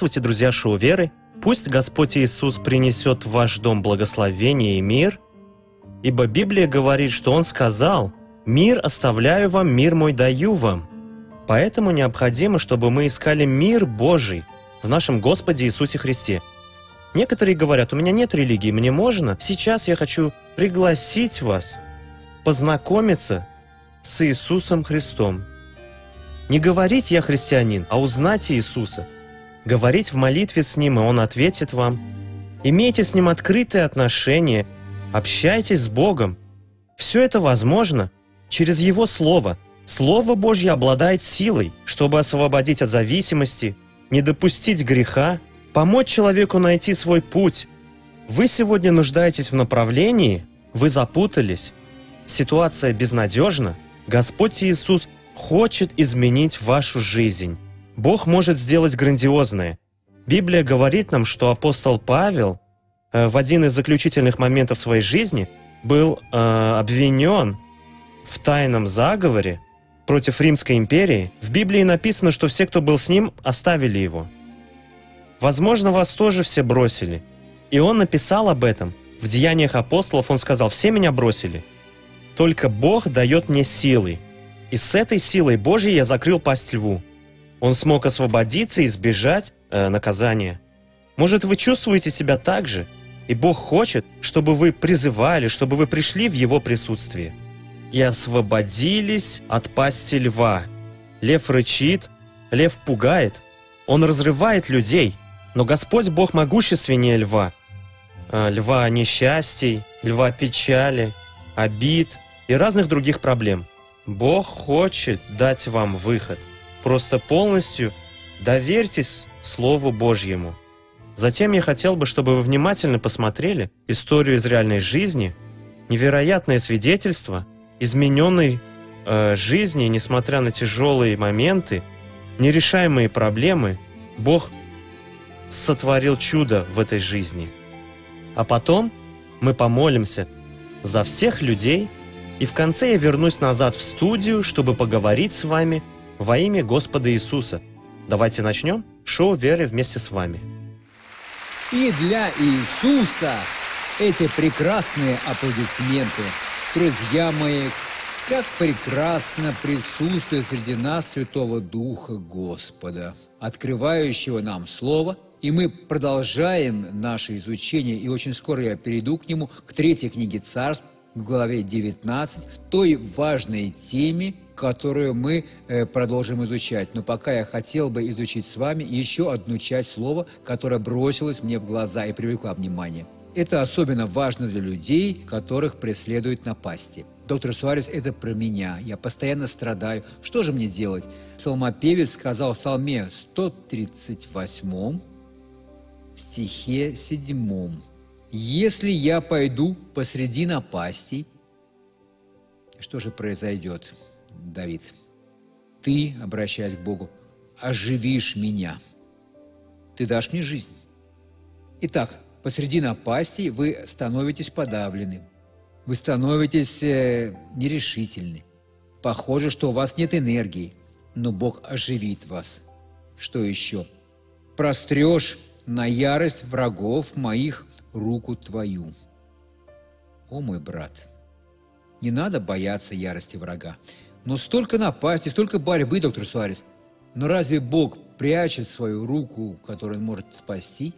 Здравствуйте, друзья шоу веры! Пусть Господь Иисус принесет в ваш дом благословение и мир, ибо Библия говорит, что Он сказал «Мир оставляю вам, мир мой даю вам». Поэтому необходимо, чтобы мы искали мир Божий в нашем Господе Иисусе Христе. Некоторые говорят, у меня нет религии, мне можно. Сейчас я хочу пригласить вас познакомиться с Иисусом Христом. Не говорить «я христианин», а узнать Иисуса. Говорить в молитве с Ним, и Он ответит вам. Имейте с Ним открытые отношения, общайтесь с Богом. Все это возможно через Его Слово. Слово Божье обладает силой, чтобы освободить от зависимости, не допустить греха, помочь человеку найти свой путь. Вы сегодня нуждаетесь в направлении, вы запутались, ситуация безнадежна, Господь Иисус хочет изменить вашу жизнь. Бог может сделать грандиозное. Библия говорит нам, что апостол Павел э, в один из заключительных моментов своей жизни был э, обвинен в тайном заговоре против Римской империи. В Библии написано, что все, кто был с ним, оставили его. Возможно, вас тоже все бросили. И он написал об этом. В Деяниях апостолов он сказал, все меня бросили. Только Бог дает мне силы, и с этой силой Божьей я закрыл пасть льву. Он смог освободиться и избежать э, наказания. Может, вы чувствуете себя так же, и Бог хочет, чтобы вы призывали, чтобы вы пришли в Его присутствие. И освободились от пасти льва. Лев рычит, лев пугает, он разрывает людей, но Господь Бог могущественнее льва. Э, льва несчастий, льва печали, обид и разных других проблем. Бог хочет дать вам выход. Просто полностью доверьтесь Слову Божьему. Затем я хотел бы, чтобы вы внимательно посмотрели историю из реальной жизни, невероятное свидетельство измененной э, жизни, несмотря на тяжелые моменты, нерешаемые проблемы, Бог сотворил чудо в этой жизни. А потом мы помолимся за всех людей, и в конце я вернусь назад в студию, чтобы поговорить с вами во имя Господа Иисуса. Давайте начнем шоу веры вместе с вами. И для Иисуса эти прекрасные аплодисменты. Друзья мои, как прекрасно присутствие среди нас Святого Духа Господа, открывающего нам Слово – и мы продолжаем наше изучение, и очень скоро я перейду к нему, к третьей книге царств, в главе 19, той важной теме, которую мы э, продолжим изучать. Но пока я хотел бы изучить с вами еще одну часть слова, которая бросилась мне в глаза и привлекла внимание. Это особенно важно для людей, которых преследуют напасти. Доктор Суарес, это про меня. Я постоянно страдаю. Что же мне делать? Псалмопевец сказал в Псалме 138, в стихе 7. Если я пойду посреди напастей, что же произойдет, Давид? Ты, обращаясь к Богу, оживишь меня. Ты дашь мне жизнь. Итак, посреди напастей вы становитесь подавлены. Вы становитесь э, нерешительны. Похоже, что у вас нет энергии, но Бог оживит вас. Что еще? Прострешь на ярость врагов моих руку твою. О мой брат, не надо бояться ярости врага. Но столько напасти, столько борьбы, доктор Суарес. Но разве Бог прячет свою руку, которую он может спасти?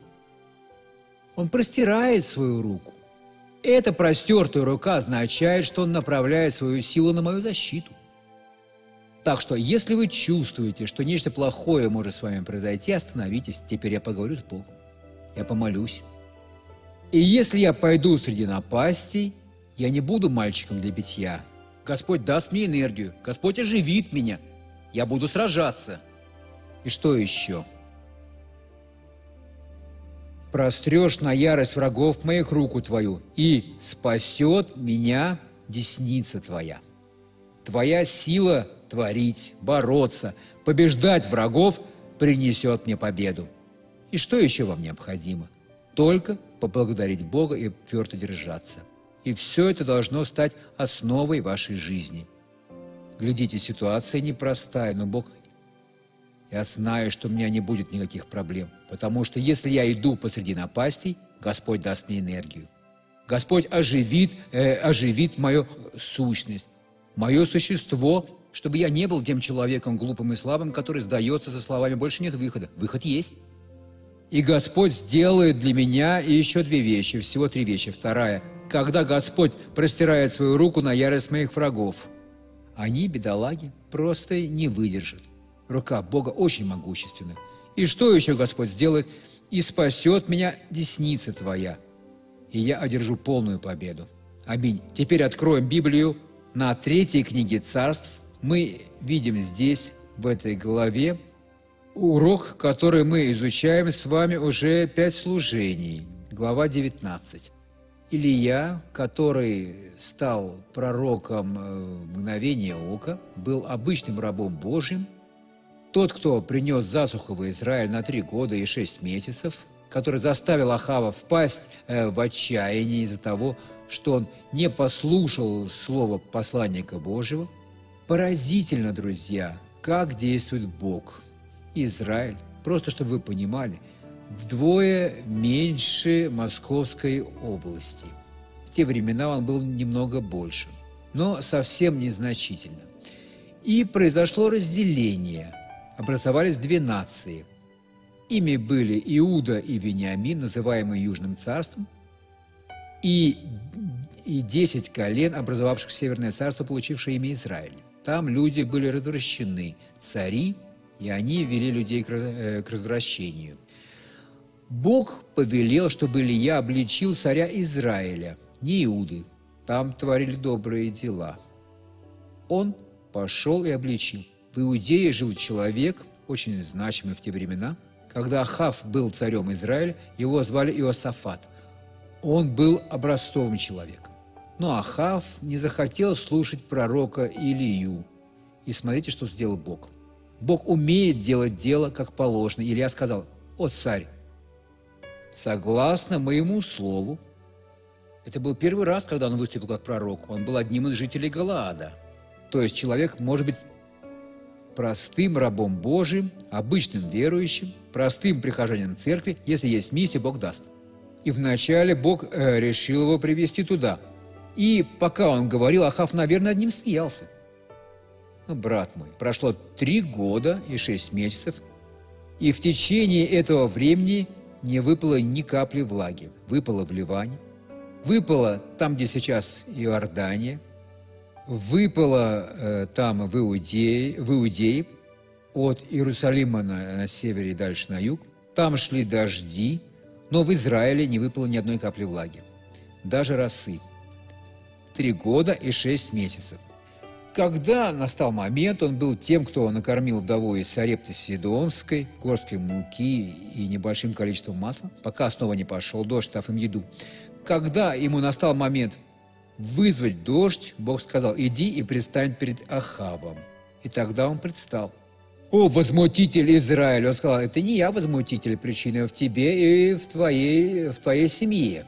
Он простирает свою руку. Эта простертая рука означает, что он направляет свою силу на мою защиту. Так что, если вы чувствуете, что нечто плохое может с вами произойти, остановитесь. Теперь я поговорю с Богом. Я помолюсь. И если я пойду среди напастей, я не буду мальчиком для битья. Господь даст мне энергию, Господь оживит меня. Я буду сражаться. И что еще? Прострешь на ярость врагов моих руку твою, и спасет меня десница твоя. Твоя сила творить, бороться, побеждать врагов принесет мне победу. И что еще вам необходимо? Только поблагодарить Бога и твердо держаться. И все это должно стать основой вашей жизни. Глядите, ситуация непростая, но Бог Я знаю, что у меня не будет никаких проблем, потому что если я иду посреди напастей, Господь даст мне энергию. Господь оживит, э, оживит мою сущность, мое существо, чтобы я не был тем человеком глупым и слабым, который сдается со словами «больше нет выхода». Выход есть. И Господь сделает для меня еще две вещи, всего три вещи. Вторая, когда Господь простирает свою руку на ярость моих врагов, они, бедолаги, просто не выдержат. Рука Бога очень могущественна. И что еще Господь сделает? «И спасет меня десница Твоя, и я одержу полную победу». Аминь. Теперь откроем Библию на третьей книге царств. Мы видим здесь, в этой главе, урок, который мы изучаем с вами уже пять служений. Глава 19. Илья, который стал пророком э, мгновения ока, был обычным рабом Божьим. Тот, кто принес засуху в Израиль на три года и шесть месяцев, который заставил Ахава впасть э, в отчаяние из-за того, что он не послушал слова посланника Божьего. Поразительно, друзья, как действует Бог. Израиль, просто чтобы вы понимали – вдвое меньше Московской области. В те времена он был немного больше, но совсем незначительно. И произошло разделение. Образовались две нации. Ими были Иуда и Вениамин, называемые Южным царством, и, и десять колен, образовавших Северное царство, получившее имя Израиль. Там люди были развращены, цари, и они вели людей к э, развращению – Бог повелел, чтобы Илья обличил царя Израиля, не Иуды. Там творили добрые дела. Он пошел и обличил. В Иудее жил человек, очень значимый в те времена. Когда Ахав был царем Израиля, его звали Иосафат. Он был образцовым человеком. Но Ахав не захотел слушать пророка Илию. И смотрите, что сделал Бог. Бог умеет делать дело, как положено. Илья сказал, «О, царь, согласно моему слову, это был первый раз, когда он выступил как пророк. Он был одним из жителей Галаада. То есть человек может быть простым рабом Божиим, обычным верующим, простым прихожанином церкви, если есть миссия, Бог даст. И вначале Бог э, решил его привести туда. И пока он говорил, Ахав, наверное, над ним смеялся. Ну, брат мой, прошло три года и шесть месяцев, и в течение этого времени не выпало ни капли влаги. Выпало в Ливане, выпало там, где сейчас Иордания, выпало э, там в Иудее, в Иудее, от Иерусалима на, на севере и дальше на юг. Там шли дожди, но в Израиле не выпало ни одной капли влаги, даже росы. Три года и шесть месяцев. Когда настал момент, он был тем, кто накормил вдову из Сарепты Сидонской, горской муки и небольшим количеством масла, пока снова не пошел дождь, дав им еду. Когда ему настал момент вызвать дождь, Бог сказал, иди и предстань перед Ахавом. И тогда он предстал. «О, возмутитель Израиля!» Он сказал, это не я возмутитель, причина в тебе и в твоей, в твоей семье.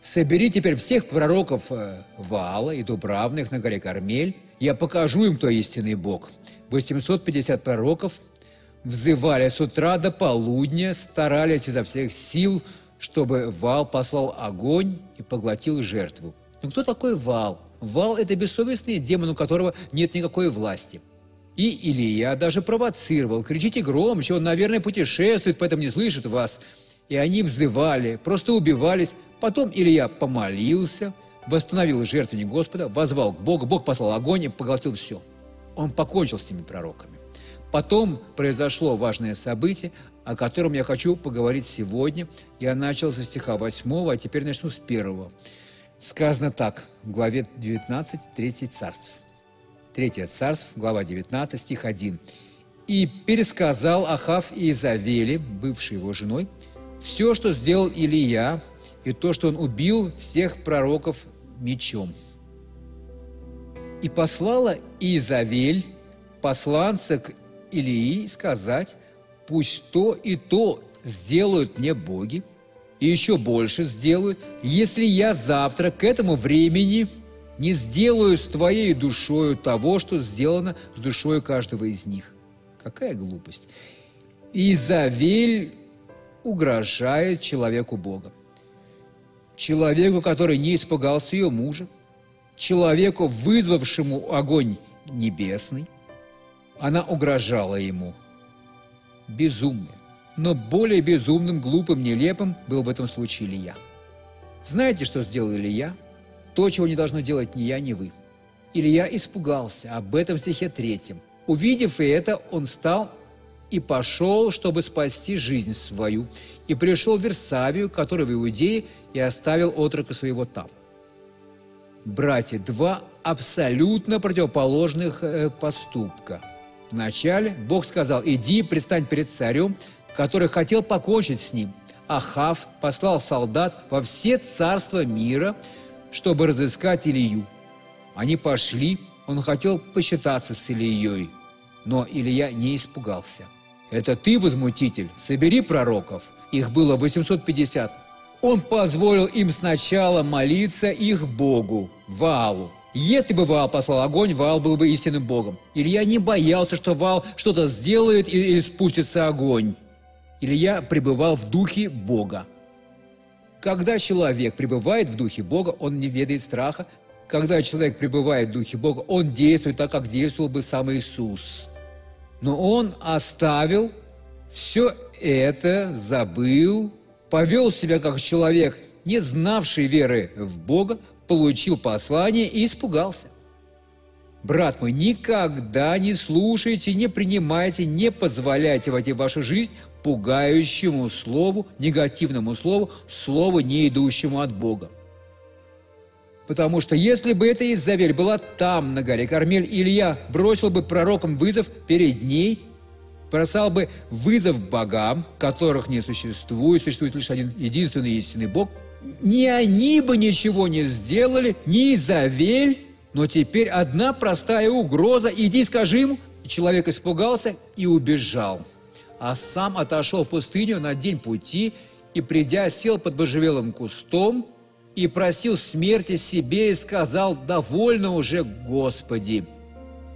Собери теперь всех пророков э, Ваала и Дубравных на горе Кармель, я покажу им, кто истинный Бог. 850 пророков взывали с утра до полудня, старались изо всех сил, чтобы Вал послал огонь и поглотил жертву. Но кто такой Вал? Вал – это бессовестный демон, у которого нет никакой власти. И Илья даже провоцировал. Кричите громче, он, наверное, путешествует, поэтому не слышит вас. И они взывали, просто убивались, Потом Илья помолился, восстановил жертвенник Господа, возвал к Богу, Бог послал огонь и поглотил все. Он покончил с теми пророками. Потом произошло важное событие, о котором я хочу поговорить сегодня. Я начал со стиха 8, а теперь начну с 1. Сказано так, в главе 19, 3 царств. 3 царств, глава 19, стих 1. «И пересказал Ахав и Изавели, бывшей его женой, все, что сделал Илия, и то, что он убил всех пророков мечом. И послала Изавель посланца к Илии сказать, пусть то и то сделают мне боги, и еще больше сделают, если я завтра к этому времени не сделаю с твоей душою того, что сделано с душою каждого из них. Какая глупость. Изавель угрожает человеку Бога. Человеку, который не испугался ее мужа, человеку, вызвавшему огонь небесный, она угрожала ему. Безумно. Но более безумным, глупым, нелепым был в этом случае Илья. Знаете, что сделал Илья? То, чего не должно делать ни я, ни вы. Илья испугался об этом стихе третьем. Увидев это, он встал и пошел, чтобы спасти жизнь свою, и пришел в Версавию, который в Иудее, и оставил отрока своего там. Братья, два абсолютно противоположных э, поступка. Вначале Бог сказал, иди, предстань перед царем, который хотел покончить с ним. Ахав послал солдат во все царства мира, чтобы разыскать Илью. Они пошли, он хотел посчитаться с Ильей, но Илья не испугался. «Это ты, возмутитель, собери пророков». Их было 850. Он позволил им сначала молиться их Богу, Ваалу. Если бы Ваал послал огонь, Ваал был бы истинным Богом. Илья не боялся, что Ваал что-то сделает и, и спустится огонь. Илья пребывал в духе Бога. Когда человек пребывает в духе Бога, он не ведает страха. Когда человек пребывает в духе Бога, он действует так, как действовал бы сам Иисус. Но он оставил все это, забыл, повел себя как человек, не знавший веры в Бога, получил послание и испугался. Брат мой, никогда не слушайте, не принимайте, не позволяйте войти в вашу жизнь пугающему слову, негативному слову, слову, не идущему от Бога. Потому что если бы эта Изавель была там, на горе Кармель, Илья бросил бы пророкам вызов перед ней, бросал бы вызов богам, которых не существует, существует лишь один единственный истинный Бог, ни они бы ничего не сделали, ни Изавель, но теперь одна простая угроза. Иди, скажи ему. И человек испугался и убежал. А сам отошел в пустыню на день пути и, придя, сел под божевелым кустом и просил смерти себе и сказал, «Довольно уже, Господи,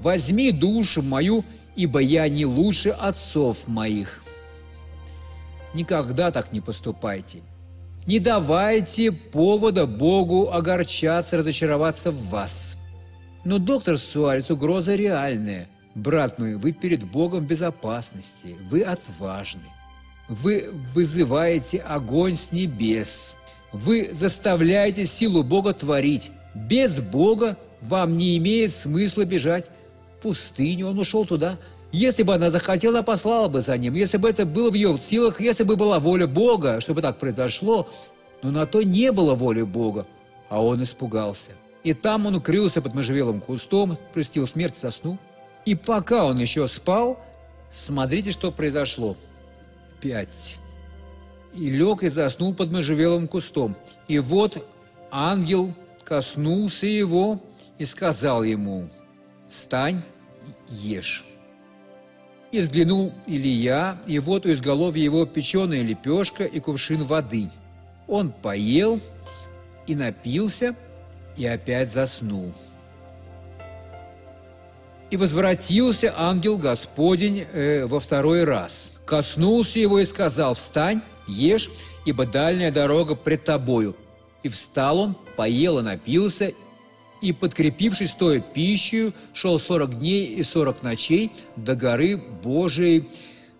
возьми душу мою, ибо я не лучше отцов моих». Никогда так не поступайте. Не давайте повода Богу огорчаться, разочароваться в вас – но, доктор Суарес, угроза реальная. Брат мой, вы перед Богом в безопасности, вы отважны. Вы вызываете огонь с небес. Вы заставляете силу Бога творить. Без Бога вам не имеет смысла бежать в пустыню. Он ушел туда. Если бы она захотела, послала бы за ним. Если бы это было в ее силах, если бы была воля Бога, чтобы так произошло. Но на то не было воли Бога, а он испугался. И там он укрылся под можжевелым кустом, простил смерть, заснул. И пока он еще спал, смотрите, что произошло. Пять. И лег и заснул под можжевелым кустом. И вот ангел коснулся его и сказал ему, «Встань, ешь». И взглянул Илья, и вот у изголовья его печеная лепешка и кувшин воды. Он поел и напился – и опять заснул. И возвратился ангел Господень э, во второй раз. Коснулся его и сказал, «Встань, ешь, ибо дальняя дорога пред тобою». И встал он, поел и напился, и, подкрепившись той пищей, шел сорок дней и сорок ночей до горы Божией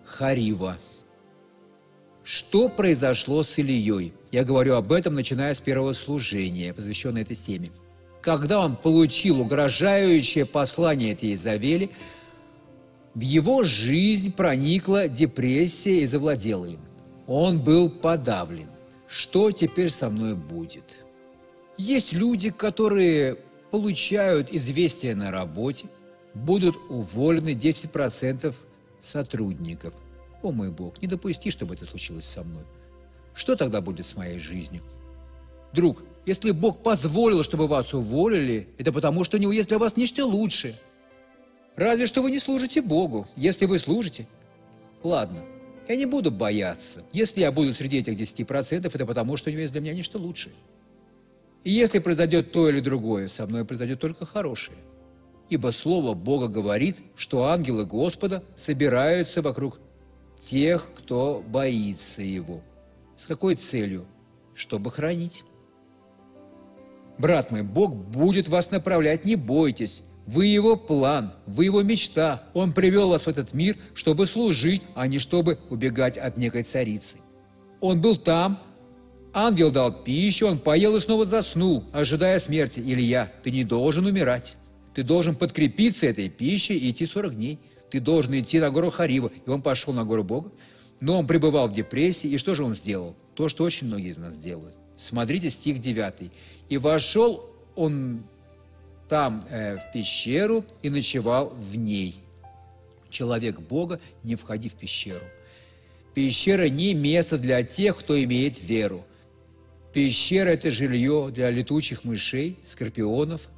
Харива. Что произошло с Ильей? Я говорю об этом, начиная с первого служения, посвященного этой теме. Когда он получил угрожающее послание этой Изавели, в его жизнь проникла депрессия и завладела им. Он был подавлен. Что теперь со мной будет? Есть люди, которые получают известия на работе, будут уволены 10% сотрудников. О мой Бог, не допусти, чтобы это случилось со мной. Что тогда будет с моей жизнью? Друг, если Бог позволил, чтобы вас уволили, это потому, что у Него есть для вас нечто лучшее. Разве что вы не служите Богу. Если вы служите, ладно, я не буду бояться. Если я буду среди этих 10%, это потому, что у Него есть для меня нечто лучшее. И если произойдет то или другое, со мной произойдет только хорошее. ибо Слово Бога говорит, что ангелы Господа собираются вокруг тех, кто боится Его. С какой целью? Чтобы хранить. Брат мой, Бог будет вас направлять, не бойтесь. Вы его план, вы его мечта. Он привел вас в этот мир, чтобы служить, а не чтобы убегать от некой царицы. Он был там, ангел дал пищу, он поел и снова заснул, ожидая смерти. Илья, ты не должен умирать. Ты должен подкрепиться этой пищей и идти 40 дней. Ты должен идти на гору Харива. И он пошел на гору Бога. Но он пребывал в депрессии. И что же он сделал? То, что очень многие из нас делают. Смотрите стих 9. «И вошел он там э, в пещеру и ночевал в ней. Человек Бога, не входи в пещеру. Пещера не место для тех, кто имеет веру. Пещера – это жилье для летучих мышей, скорпионов,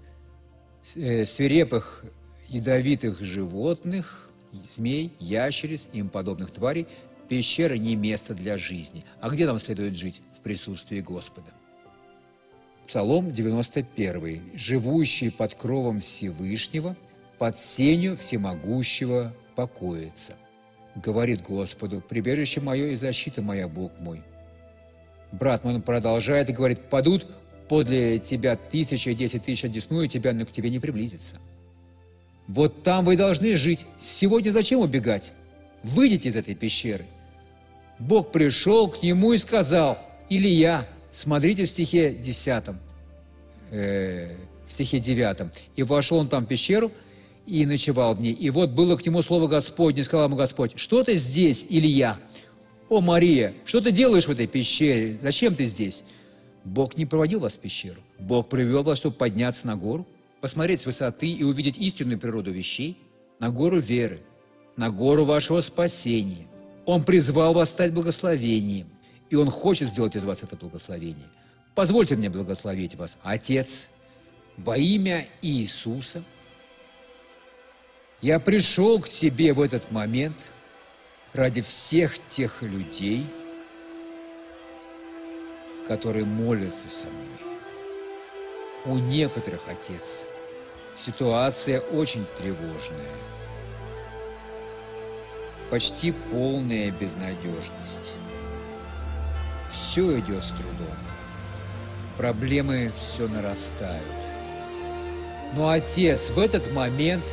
э, свирепых ядовитых животных, змей, ящериц и им подобных тварей. Пещера не место для жизни. А где нам следует жить? В присутствии Господа. Псалом 91. «Живущий под кровом Всевышнего, под сенью всемогущего покоится». Говорит Господу, «Прибежище мое и защита моя, Бог мой». Брат мой, он продолжает и говорит, «Падут подле тебя тысяча и десять тысяч одесную тебя, но к тебе не приблизится». Вот там вы должны жить. Сегодня зачем убегать? Выйдите из этой пещеры. Бог пришел к нему и сказал, «Илья, Смотрите в стихе 10, э, в стихе 9. «И вошел он там в пещеру, и ночевал в ней. И вот было к нему слово Господне, сказал ему Господь, что ты здесь, Илья? О, Мария, что ты делаешь в этой пещере? Зачем ты здесь? Бог не проводил вас в пещеру. Бог привел вас, чтобы подняться на гору, посмотреть с высоты и увидеть истинную природу вещей, на гору веры, на гору вашего спасения. Он призвал вас стать благословением. И Он хочет сделать из вас это благословение. Позвольте мне благословить вас, Отец, во имя Иисуса. Я пришел к Тебе в этот момент ради всех тех людей, которые молятся со мной. У некоторых, Отец, ситуация очень тревожная, почти полная безнадежность все идет с трудом. Проблемы все нарастают. Но, Отец, в этот момент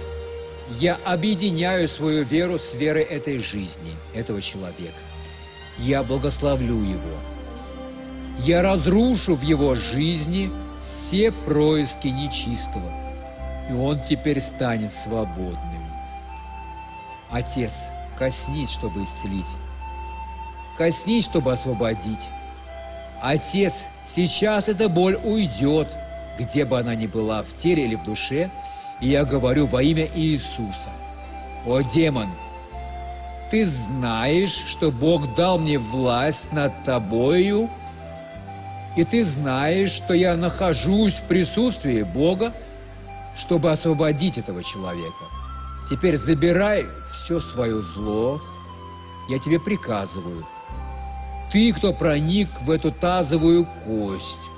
я объединяю свою веру с верой этой жизни, этого человека. Я благословлю его. Я разрушу в его жизни все происки нечистого, и он теперь станет свободным. Отец, коснись, чтобы исцелить коснись, чтобы освободить. Отец, сейчас эта боль уйдет, где бы она ни была, в теле или в душе, и я говорю во имя Иисуса. О, демон, ты знаешь, что Бог дал мне власть над тобою, и ты знаешь, что я нахожусь в присутствии Бога, чтобы освободить этого человека. Теперь забирай все свое зло, я тебе приказываю – ты, кто проник в эту тазовую кость.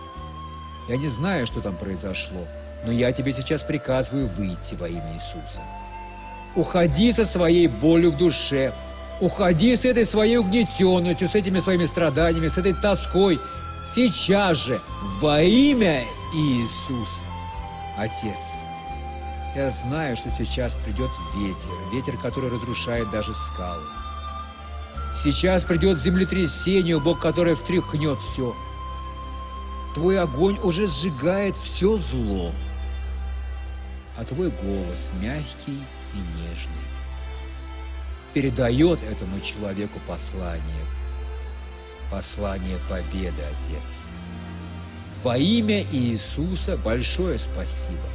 Я не знаю, что там произошло, но я тебе сейчас приказываю выйти во имя Иисуса. Уходи со своей болью в душе, уходи с этой своей угнетенностью, с этими своими страданиями, с этой тоской. Сейчас же, во имя Иисуса. Отец, я знаю, что сейчас придет ветер, ветер, который разрушает даже скалы. Сейчас придет землетрясение, Бог, которое встряхнет все. Твой огонь уже сжигает все зло, а твой голос мягкий и нежный передает этому человеку послание, послание победы, Отец. Во имя Иисуса большое спасибо.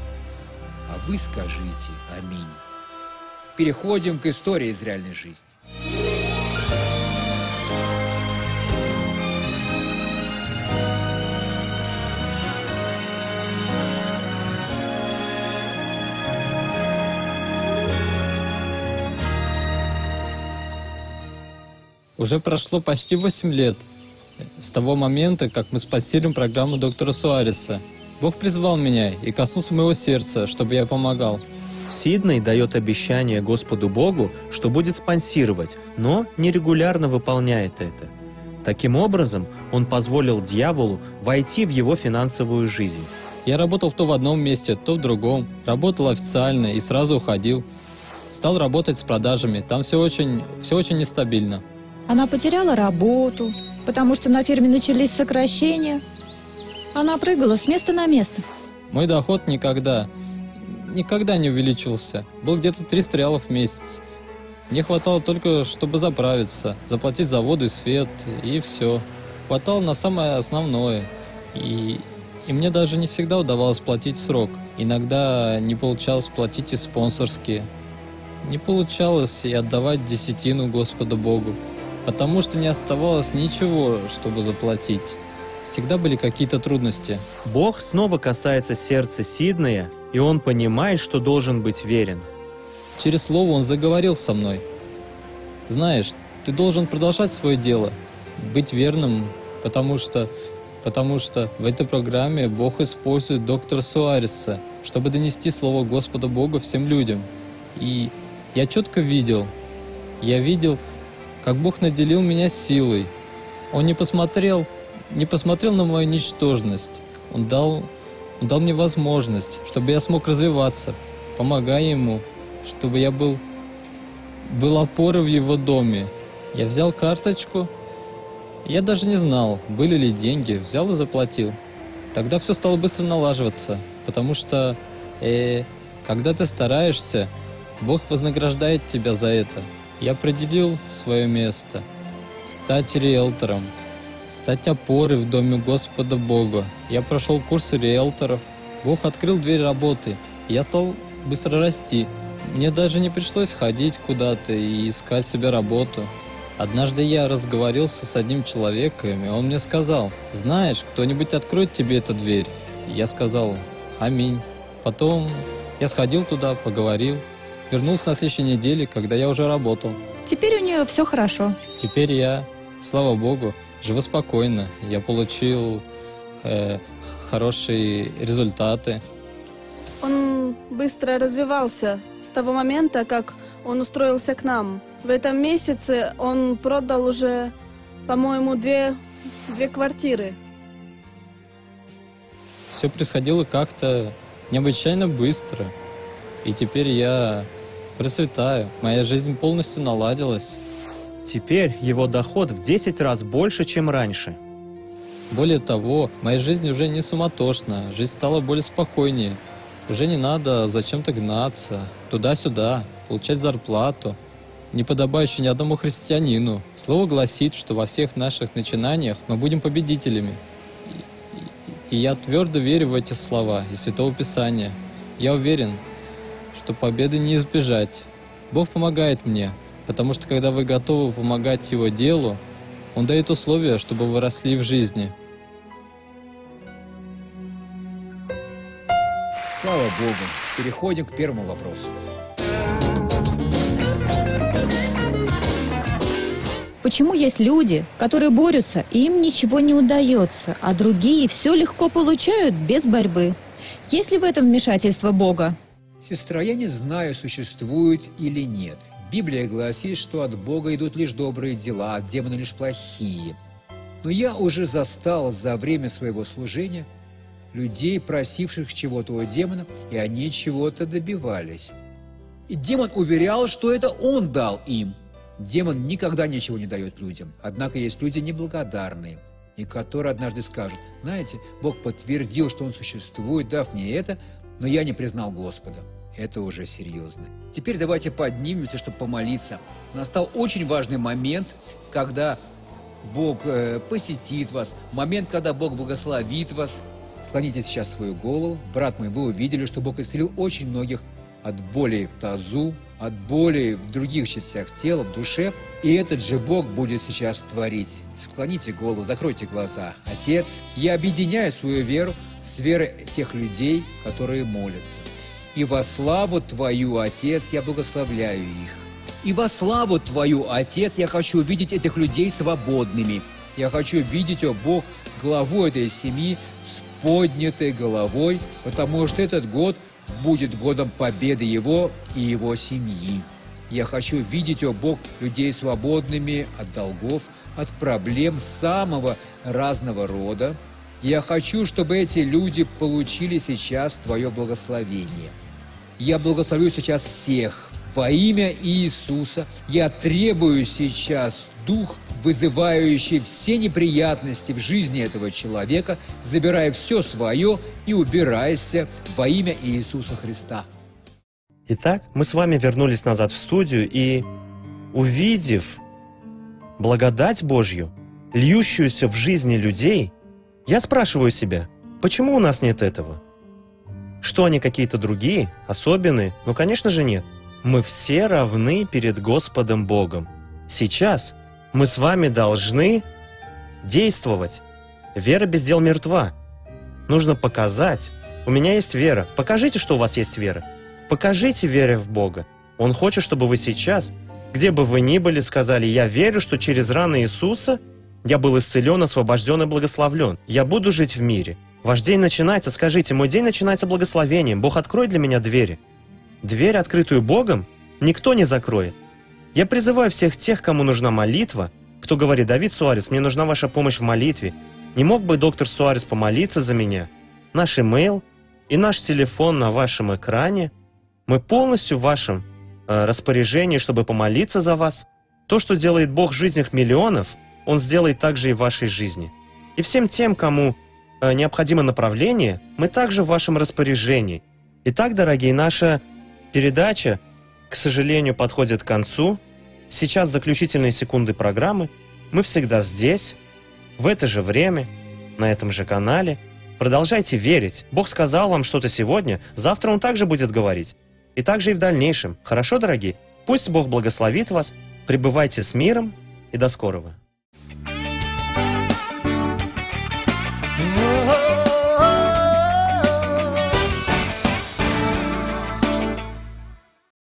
А вы скажите Аминь. Переходим к истории из реальной жизни. Уже прошло почти 8 лет с того момента, как мы спонсируем программу доктора Суареса. Бог призвал меня и коснулся моего сердца, чтобы я помогал. Сиднey дает обещание Господу Богу, что будет спонсировать, но нерегулярно выполняет это. Таким образом, он позволил дьяволу войти в его финансовую жизнь. Я работал то в одном месте, то в другом. Работал официально и сразу уходил. Стал работать с продажами. Там все очень, все очень нестабильно. Она потеряла работу, потому что на ферме начались сокращения. Она прыгала с места на место. Мой доход никогда, никогда не увеличился. Был где-то 300 реалов в месяц. Мне хватало только, чтобы заправиться, заплатить за воду и свет, и все. Хватало на самое основное. И, и мне даже не всегда удавалось платить срок. Иногда не получалось платить и спонсорские. Не получалось и отдавать десятину Господу Богу, потому что не оставалось ничего, чтобы заплатить. Всегда были какие-то трудности. Бог снова касается сердца Сиднея, и он понимает, что должен быть верен. Через слово он заговорил со мной. Знаешь, ты должен продолжать свое дело, быть верным, потому что, потому что в этой программе Бог использует доктора Суареса, чтобы донести слово Господа Бога всем людям. И я четко видел, я видел, как Бог наделил меня силой. Он не посмотрел, не посмотрел на мою ничтожность. Он дал, он дал мне возможность, чтобы я смог развиваться, помогая ему, чтобы я был, был опорой в его доме. Я взял карточку, я даже не знал, были ли деньги, взял и заплатил. Тогда все стало быстро налаживаться, потому что, э, когда ты стараешься, Бог вознаграждает тебя за это. Я определил свое место. Стать риэлтором. Стать опорой в доме Господа Бога. Я прошел курсы риэлторов. Бог открыл дверь работы. Я стал быстро расти. Мне даже не пришлось ходить куда-то и искать себе работу. Однажды я разговорился с одним человеком, и он мне сказал, «Знаешь, кто-нибудь откроет тебе эту дверь?» Я сказал, «Аминь». Потом я сходил туда, поговорил, Вернулся на следующей неделе, когда я уже работал. Теперь у нее все хорошо. Теперь я, слава богу, живу спокойно. Я получил э, хорошие результаты. Он быстро развивался с того момента, как он устроился к нам. В этом месяце он продал уже, по-моему, две, две квартиры. Все происходило как-то необычайно быстро. И теперь я процветаю, моя жизнь полностью наладилась. Теперь его доход в 10 раз больше, чем раньше. Более того, моя жизнь уже не суматошна, жизнь стала более спокойнее. Уже не надо зачем-то гнаться, туда-сюда, получать зарплату, не подобающую ни одному христианину. Слово гласит, что во всех наших начинаниях мы будем победителями. И, и, и я твердо верю в эти слова из Святого Писания. Я уверен, что победы не избежать. Бог помогает мне, потому что когда вы готовы помогать Его делу, Он дает условия, чтобы вы росли в жизни. Слава Богу. Переходим к первому вопросу. Почему есть люди, которые борются, и им ничего не удается, а другие все легко получают без борьбы? Есть ли в этом вмешательство Бога? Сестра, я не знаю, существует или нет. Библия гласит, что от Бога идут лишь добрые дела, от демона лишь плохие. Но я уже застал за время своего служения людей, просивших чего-то у демона, и они чего-то добивались. И демон уверял, что это он дал им. Демон никогда ничего не дает людям. Однако есть люди неблагодарные, и которые однажды скажут, знаете, Бог подтвердил, что Он существует, дав мне это, но я не признал Господа. Это уже серьезно. Теперь давайте поднимемся, чтобы помолиться. Настал очень важный момент, когда Бог э, посетит вас, момент, когда Бог благословит вас. Склоните сейчас свою голову. Брат мой, вы увидели, что Бог исцелил очень многих от боли в тазу, от боли в других частях тела, в душе. И этот же Бог будет сейчас творить. Склоните голову, закройте глаза. Отец, я объединяю свою веру с верой тех людей, которые молятся. И во славу Твою, Отец, я благословляю их. И во славу Твою, Отец, я хочу видеть этих людей свободными. Я хочу видеть, о Бог, главу этой семьи с поднятой головой, потому что этот год будет годом победы его и его семьи. Я хочу видеть, о Бог, людей свободными от долгов, от проблем самого разного рода. Я хочу, чтобы эти люди получили сейчас Твое благословение. Я благословлю сейчас всех. Во имя Иисуса я требую сейчас дух, вызывающий все неприятности в жизни этого человека, забирая все свое и убирайся во имя Иисуса Христа. Итак, мы с вами вернулись назад в студию и, увидев благодать Божью, льющуюся в жизни людей, я спрашиваю себя, почему у нас нет этого? Что они какие-то другие, особенные? Ну, конечно же, нет. Мы все равны перед Господом Богом. Сейчас мы с вами должны действовать. Вера без дел мертва. Нужно показать. У меня есть вера. Покажите, что у вас есть вера. Покажите вере в Бога. Он хочет, чтобы вы сейчас, где бы вы ни были, сказали, я верю, что через раны Иисуса я был исцелен, освобожден и благословлен. Я буду жить в мире. Ваш день начинается, скажите, мой день начинается благословением. Бог, открой для меня двери. Дверь, открытую Богом, никто не закроет. Я призываю всех тех, кому нужна молитва, кто говорит, Давид Суарес, мне нужна ваша помощь в молитве. Не мог бы доктор Суарес помолиться за меня? Наш имейл и наш телефон на вашем экране – мы полностью в вашем э, распоряжении, чтобы помолиться за вас. То, что делает Бог в жизнях миллионов, Он сделает также и в вашей жизни. И всем тем, кому э, необходимо направление, мы также в вашем распоряжении. Итак, дорогие, наша передача, к сожалению, подходит к концу. Сейчас заключительные секунды программы. Мы всегда здесь, в это же время, на этом же канале. Продолжайте верить. Бог сказал вам что-то сегодня, завтра Он также будет говорить и также и в дальнейшем. Хорошо, дорогие? Пусть Бог благословит вас, пребывайте с миром и до скорого.